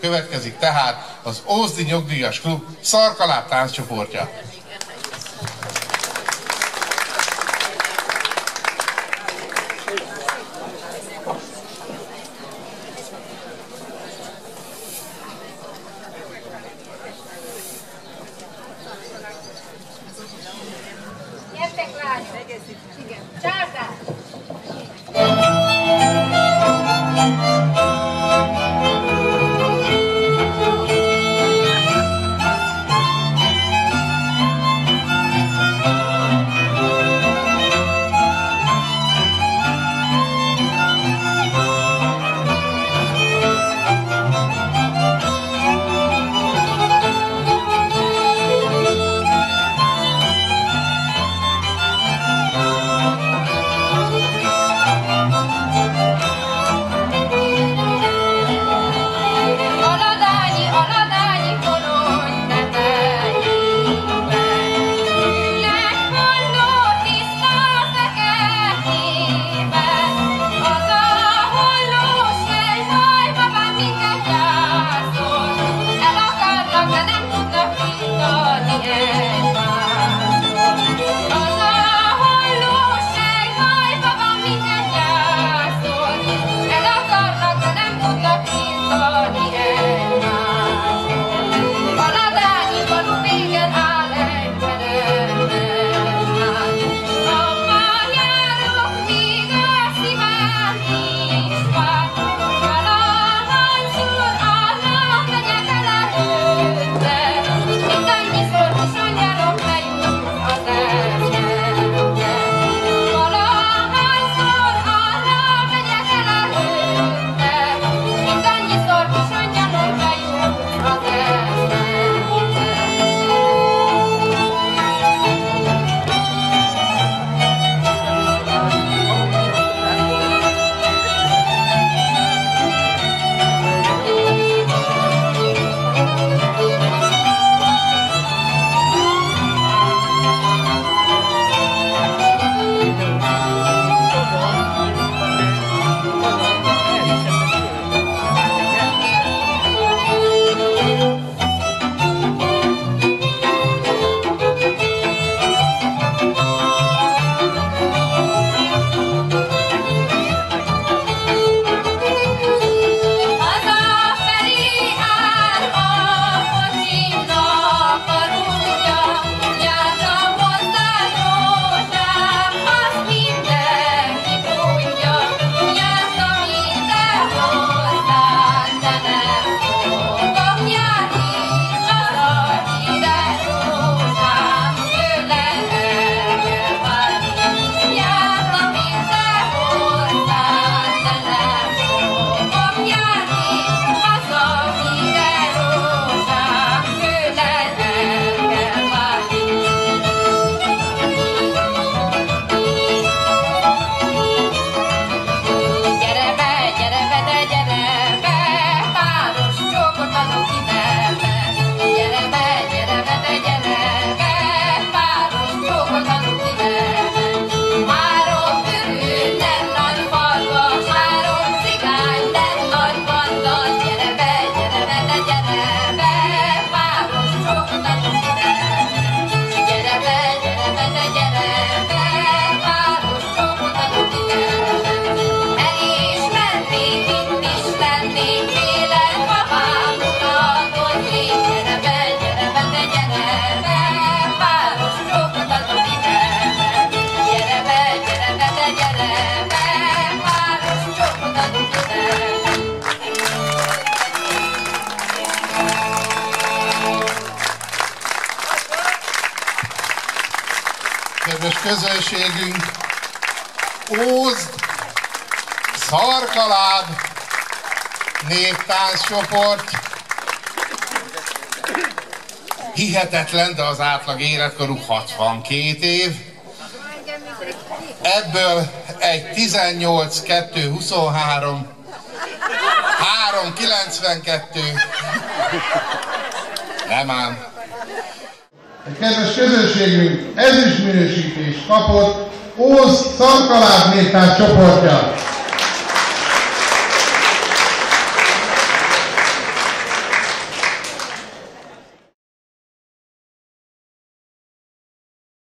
Következik tehát az Ózdi Nyugdíjas Klub Szarkalát tánccsoportja. kedves közönségünk, Ózd, Szarkalád, néptánccsoport. Hihetetlen, de az átlag életkoruk 62 év. Ebből egy 18, 2, 23, 3, 92. Nem ám. A kedves közönségünk ez is minősítést kapott Ósz Szarkaláb Métár csoportja.